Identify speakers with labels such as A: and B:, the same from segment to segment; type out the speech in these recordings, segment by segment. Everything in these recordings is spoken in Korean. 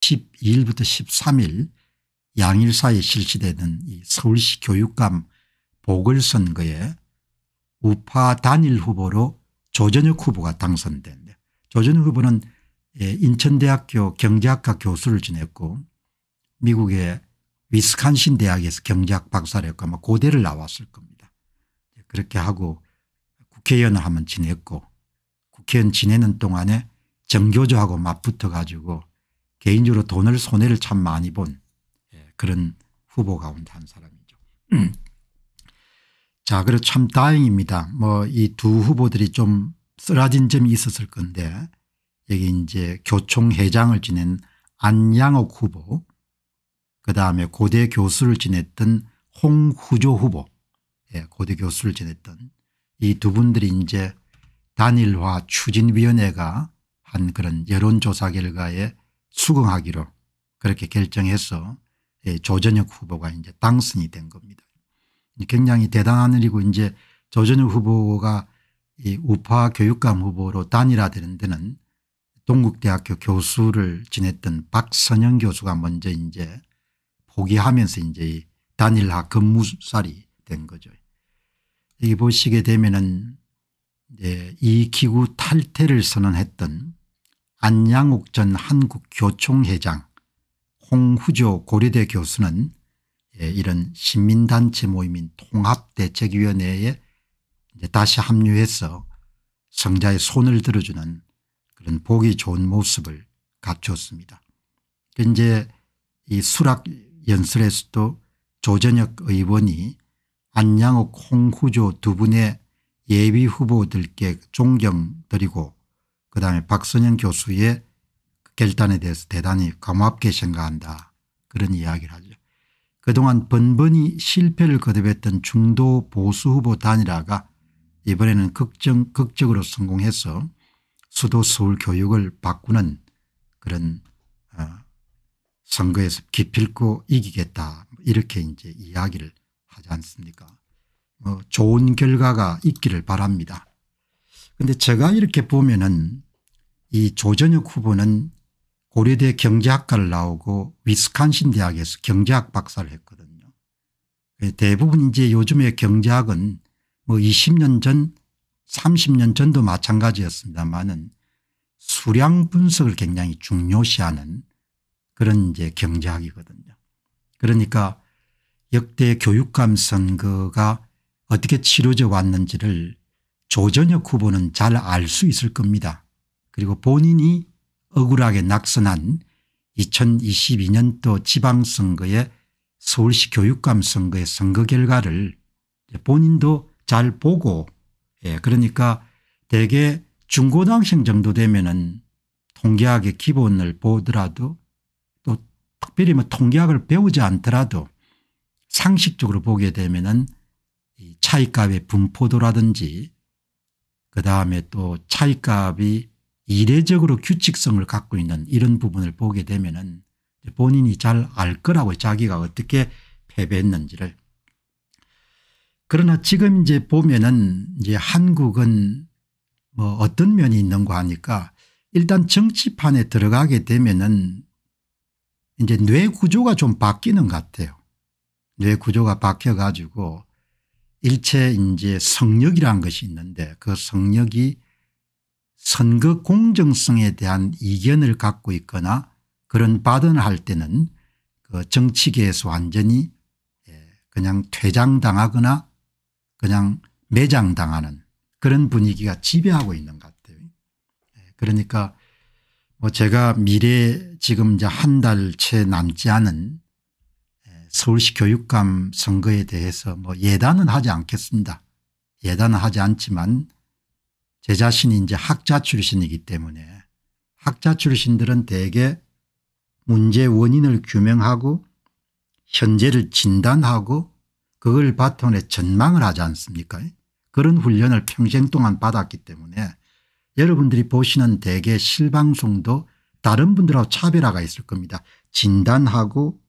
A: 12일부터 13일 양일사에 실시되는 이 서울시 교육감 보궐선거에 우파 단일 후보로 조전혁 후보가 당선됐는데 조전혁 후보는 예, 인천대학교 경제학과 교수를 지냈고 미국의 위스칸신 대학에서 경제학 박사를 했고 아마 고대를 나왔을 겁니다. 그렇게 하고 국회의원을 한번 지냈고 국회의원 지내는 동안에 정교조하고 맞붙어 가지고 개인적으로 돈을 손해를 참 많이 본 예, 그런 후보 가운데 한 사람이죠. 자, 그래서 참 다행입니다. 뭐 이 두 후보들이 좀 쓰라진 점이 있었을 건데 여기 이제 교총회장을 지낸 안양옥 후보 그다음에 고대 교수를 지냈던 홍후조 후보 예, 고대 교수를 지냈던 이 두 분들이 이제 단일화 추진위원회가 한 그런 여론조사 결과에 수긍하기로 그렇게 결정해서 예, 조전혁 후보가 이제 당선이 된 겁니다. 굉장히 대단한 일이고 이제 조전혁 후보가 이 우파 교육감 후보로 단일화되는 데는 동국대학교 교수를 지냈던 박선영 교수가 먼저 이제 포기하면서 이제 단일화 근무살이 된 거죠. 여기 보시게 되면은 이제 이 기구 탈퇴를 선언했던 안양욱 전 한국교총회장 홍후조 고려대 교수는 예, 이런 시민단체 모임인 통합대책위원회에 다시 합류해서 성자의 손을 들어주는 그런 보기 좋은 모습을 갖추었습니다. 이제 이 수락 연설에서도 조전혁 의원이 안양옥 홍후조 두 분의 예비 후보들께 존경드리고 그다음에 박선영 교수의 결단에 대해서 대단히 고맙게 생각한다 그런 이야기를 하죠. 그동안 번번이 실패를 거듭했던 중도 보수 후보 단일화가 이번에는 극정, 극적으로 성공해서 수도 서울 교육을 바꾸는 그런 어, 선거에서 기필코 이기겠다 이렇게 이제 이야기를 하지 않습니까 뭐 좋은 결과가 있기를 바랍니다. 그런데 제가 이렇게 보면은 이 조전혁 후보는 고려대 경제학과를 나오고 위스칸신 대학에서 경제학 박사를 했거든요. 대부분 이제 요즘의 경제학은 뭐 20년 전 30년 전도 마찬가지였습니다만은 수량 분석을 굉장히 중요시하는 그런 이제 경제학이거든요. 그러니까 역대 교육감 선거가 어떻게 치러져 왔는지를 조전혁 후보는 잘 알 수 있을 겁니다. 그리고 본인이 억울하게 낙선한 2022년도 지방선거의 서울시 교육감 선거의 선거 결과를 본인도 잘 보고 예 그러니까 대개 중고등학생 정도 되면은 통계학의 기본을 보더라도 또 특별히 뭐 통계학을 배우지 않더라도 상식적으로 보게 되면은 차이값의 분포도라든지 그다음에 또 차이값이 이례적으로 규칙성을 갖고 있는 이런 부분을 보게 되면 은 본인이 잘 알 거라고 자기가 어떻게 패배했는지를 그러나 지금 이제 보면은 이제 한국은 뭐 어떤 면이 있는가 하니까 일단 정치판에 들어가게 되면은 이제 뇌 구조가 좀 바뀌는 것 같아요. 뇌 구조가 바뀌어 가지고 일체 이제 성력이라는 것이 있는데 그 성력이 선거 공정성에 대한 이견을 갖고 있거나 그런 발언을 할 때는 그 정치계에서 완전히 예, 그냥 퇴장당하거나 그냥 매장당하는 그런 분위기가 지배하고 있는 것 같아요. 예, 그러니까 뭐 제가 미래 지금 이제 한 달 채 남지 않은 예, 서울시 교육감 선거에 대해서 뭐 예단은 하지 않겠습니다. 예단은 하지 않지만 제 자신이 이제 학자 출신이기 때문에 학자 출신들은 대개 문제 원인을 규명하고 현재를 진단하고 그걸 바탕에 전망을 하지 않습니까 그런 훈련을 평생 동안 받았기 때문에 여러분들이 보시는 대개 실방송도 다른 분들하고 차별화가 있을 겁니다. 진단하고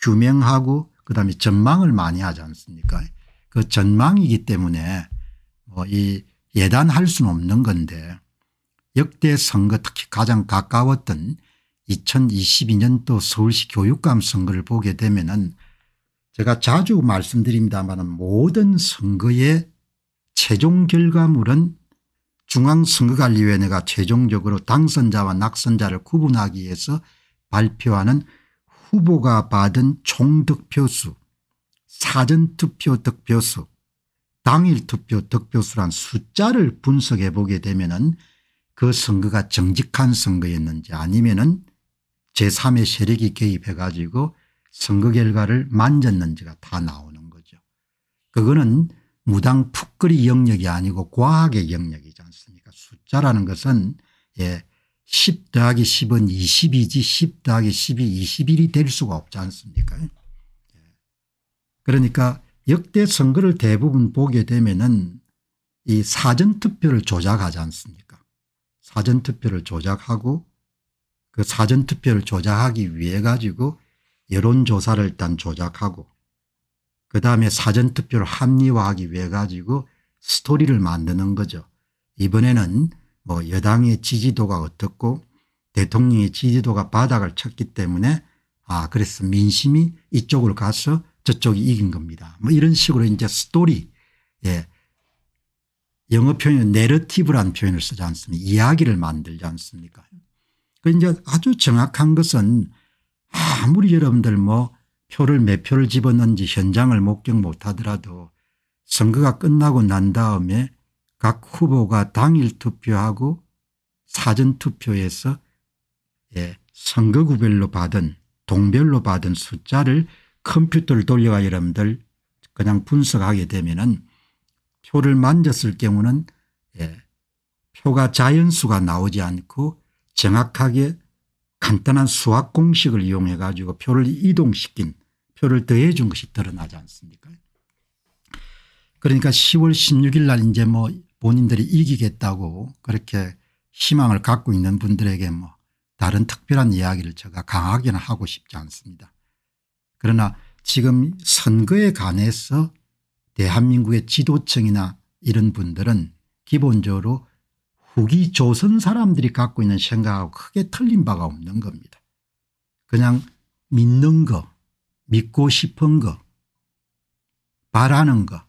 A: 규명하고 그다음에 전망을 많이 하지 않습니까? 그 전망이기 때문에 뭐 이 예단할 수는 없는 건데 역대 선거 특히 가장 가까웠던 2022년도 서울시 교육감 선거를 보게 되면은 제가 자주 말씀드립니다만 모든 선거의 최종 결과물은 중앙선거관리위원회가 최종적으로 당선자와 낙선자를 구분하기 위해서 발표하는 후보가 받은 총득표수 사전투표 득표수 당일투표 득표수란 숫자를 분석해 보게 되면 은그 선거가 정직한 선거였는지 아니면 은 제3의 세력이 개입해 가지고 선거 결과를 만졌는지가 다 나오는 거죠. 그거는 무당 풋거리 영역이 아니고 과학의 영역이지 않습니까 숫자라는 것은 예, 10 더하기 10은 20이지 10 더하기 10이 21이 될 수가 없지 않습니까 예. 그러니까 역대 선거를 대부분 보게 되면 은 이 사전투표를 조작하지 않습니까 사전투표를 조작하고 그 사전투표를 조작하기 위해 가지고 여론조사를 일단 조작하고 그다음에 사전투표를 합리화하기 위해 가지고 스토리를 만드는 거죠. 이번에는 뭐 여당의 지지도가 어떻고 대통령의 지지도가 바닥을 쳤기 때문에 아 그래서 민심이 이쪽으로 가서 저쪽이 이긴 겁니다. 뭐 이런 식으로 이제 스토리 예. 영어 표현 내러티브라는 표현을 쓰지 않습니까 이야기를 만들지 않습니까 그 이제 아주 정확한 것은 아무리 여러분들 뭐 표를 몇 표를 집었는지 현장을 목격 못하더라도 선거가 끝나고 난 다음에 각 후보가 당일 투표하고 사전투표에서 예, 선거구별로 받은 동별로 받은 숫자를 컴퓨터를 돌려가 여러분들 그냥 분석하게 되면 은 표를 만졌을 경우는 예, 표가 자연수가 나오지 않고 정확하게 간단한 수학 공식을 이용해 가지고 표를 이동시킨 표를 더해 준 것이 드러나지 않습니까? 그러니까 10월 16일 날 이제 뭐 본인들이 이기겠다고 그렇게 희망을 갖고 있는 분들에게 뭐 다른 특별한 이야기를 제가 강하게는 하고 싶지 않습니다. 그러나 지금 선거에 관해서 대한민국의 지도층이나 이런 분들은 기본적으로 후기 조선 사람들이 갖고 있는 생각하고 크게 틀린 바가 없는 겁니다. 그냥 믿는 거 믿고 싶은 거 바라는 거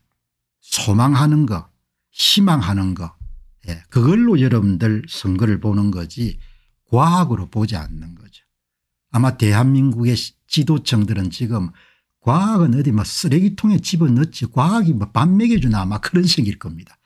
A: 소망하는 거 희망하는 거 예, 그걸로 여러분들 선거를 보는 거지 과학으로 보지 않는 거죠. 아마 대한민국의 지도층들은 지금 과학은 어디 뭐 쓰레기통에 집어넣지 과학이 뭐밥 먹여주나 아마 그런 식일 겁니다.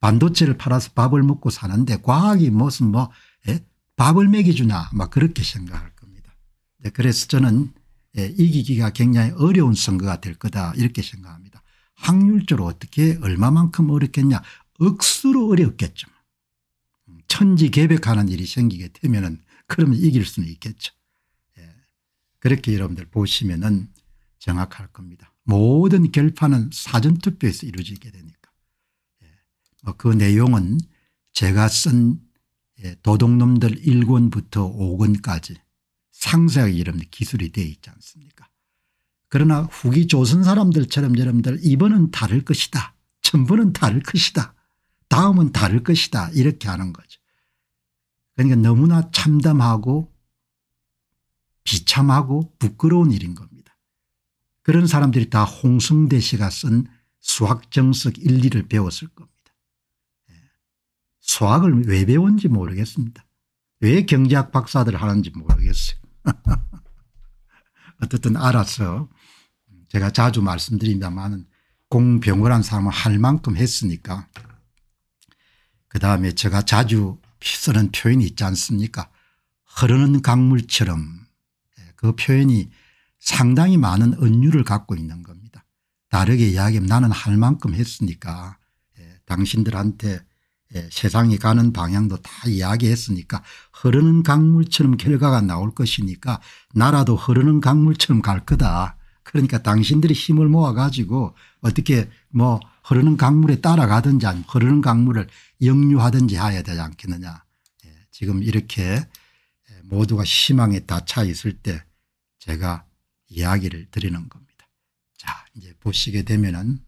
A: 반도체를 팔아서 밥을 먹고 사는데 과학이 무슨 뭐 예? 밥을 먹여주나 막 그렇게 생각할 겁니다. 네, 그래서 저는 예, 이기기가 굉장히 어려운 선거가 될 거다 이렇게 생각합니다. 확률적으로 어떻게 얼마만큼 어렵겠냐 억수로 어렵겠죠. 천지개벽하는 일이 생기게 되면 은 그러면 이길 수는 있겠죠. 예. 그렇게 여러분들 보시면 은 정확할 겁니다. 모든 결판은 사전투표에서 이루어지게 되니까. 예. 뭐 그 내용은 제가 쓴 예, 도둑놈들 1권부터 5권까지 상세하게 여러분들 기술이 되어 있지 않습니까 그러나 후기 조선 사람들처럼 여러분들 이번은 다를 것이다. 전번은 다를 것이다. 다음은 다를 것이다. 이렇게 하는 거죠. 그러니까 너무나 참담하고 비참하고 부끄러운 일인 겁니다. 그런 사람들이 다 홍승대 씨가 쓴 수학정석 1, 2를 배웠을 겁니다. 예. 수학을 왜 배웠는지 모르겠습니다. 왜 경제학 박사들 하는지 모르겠어요. 어떻든 알아서 제가 자주 말씀드립니다만 공병을 한 사람은 할 만큼 했으니까 그다음에 제가 자주 쓰는 표현이 있지 않습니까 흐르는 강물처럼 예, 그 표현이 상당히 많은 은유를 갖고 있는 겁니다. 다르게 이야기하면 나는 할 만큼 했으니까 예, 당신들한테 예, 세상이 가는 방향도 다 이야기했으니까 흐르는 강물처럼 결과가 나올 것이니까 나라도 흐르는 강물처럼 갈 거다. 그러니까 당신들이 힘을 모아 가지고 어떻게 뭐 흐르는 강물에 따라가든지 아니면 흐르는 강물을 역류하든지 해야 되지 않겠느냐. 예, 지금 이렇게 모두가 희망에 닫혀 있을 때 제가 이야기를 드리는 겁니다. 자 이제 보시게 되면은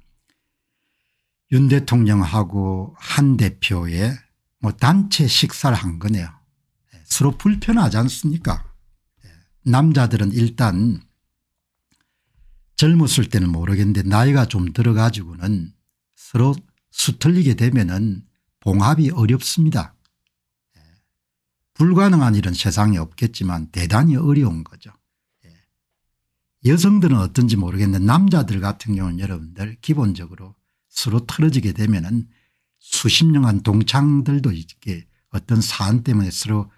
A: 윤 대통령하고 한 대표의 뭐 단체 식사를 한 거네요. 예, 서로 불편하지 않습니까 남자들은 일단 젊었을 때는 모르겠는데 나이가 좀 들어가지고는 서로 수틀리게 되면은 봉합이 어렵습니다. 예. 불가능한 일은 세상에 없겠지만 대단히 어려운 거죠. 예. 여성들은 어떤지 모르겠는데 남자들 같은 경우는 여러분들 기본적으로 서로 틀어지게 되면은 수십 년간 동창들도 이렇게 어떤 사안 때문에 서로